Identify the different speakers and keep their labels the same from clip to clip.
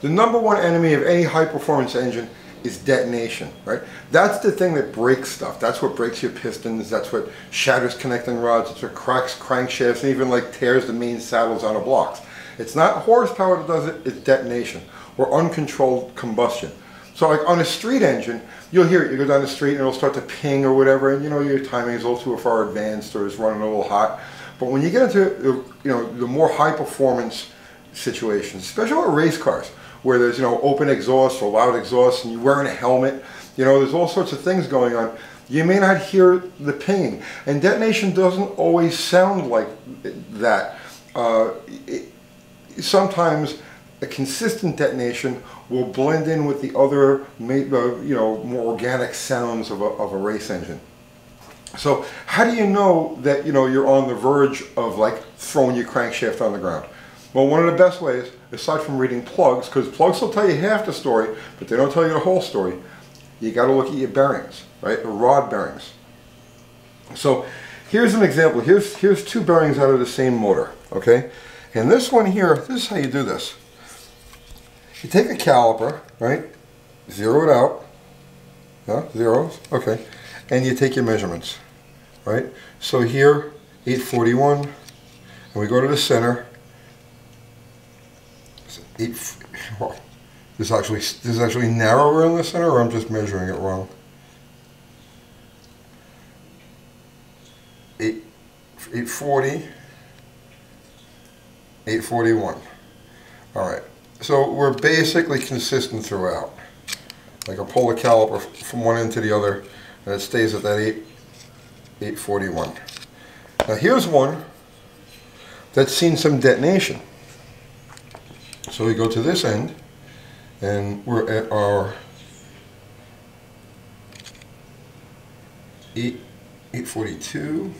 Speaker 1: the number one enemy of any high performance engine is detonation, right? That's the thing that breaks stuff. That's what breaks your pistons. That's what shatters connecting rods. It's what cracks crankshafts and even like tears the main saddles on a blocks. It's not horsepower that does it, it's detonation or uncontrolled combustion. So like on a street engine, you'll hear it. You go down the street and it'll start to ping or whatever, and you know your timing is a little too far advanced or it's running a little hot. But when you get into you know the more high performance situations, especially with race cars, where there's you know open exhaust or loud exhaust, and you're wearing a helmet, you know there's all sorts of things going on. You may not hear the pinging, and detonation doesn't always sound like that. Uh, it, sometimes a consistent detonation will blend in with the other, you know, more organic sounds of a, of a race engine. So how do you know that, you know, you're on the verge of like throwing your crankshaft on the ground? Well, one of the best ways, aside from reading plugs, because plugs will tell you half the story, but they don't tell you the whole story, you got to look at your bearings, right? The rod bearings. So here's an example. Here's, here's two bearings out of the same motor, okay? And this one here, this is how you do this. You take a caliper, right? Zero it out. Yeah, zeros, okay. And you take your measurements, right? So here, 841, and we go to the center. Eight, well, this actually this is actually narrower in the center, or I'm just measuring it wrong. Eight, 840, 841. All right. So we're basically consistent throughout. Like I pull the caliper from one end to the other and it stays at that 8, 841. Now here's one that's seen some detonation. So we go to this end and we're at our 8, 842.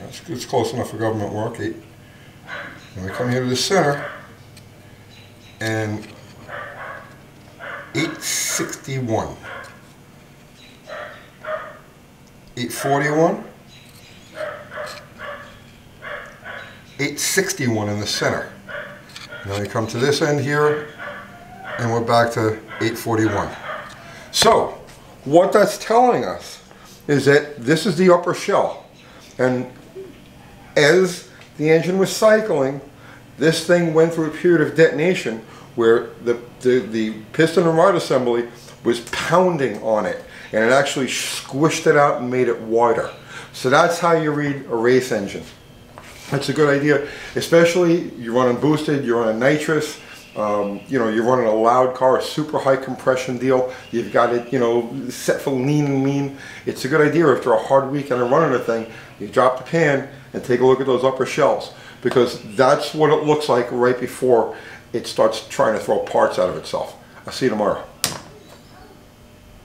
Speaker 1: That's, close enough for government work. 8. And we come here to the center and 861. 841. 861 in the center. Now we come to this end here and we're back to 841. So what that's telling us is that this is the upper shell and as the engine was cycling this thing went through a period of detonation where the, the, the piston and rod assembly was pounding on it and it actually squished it out and made it wider. So that's how you read a race engine. That's a good idea, especially you're running boosted, you're running nitrous, um, you know, you're running a loud car, a super high compression deal, you've got it, you know, set for lean and mean. It's a good idea after a hard weekend of running a thing, you drop the pan and take a look at those upper shells because that's what it looks like right before it starts trying to throw parts out of itself. I'll see you tomorrow.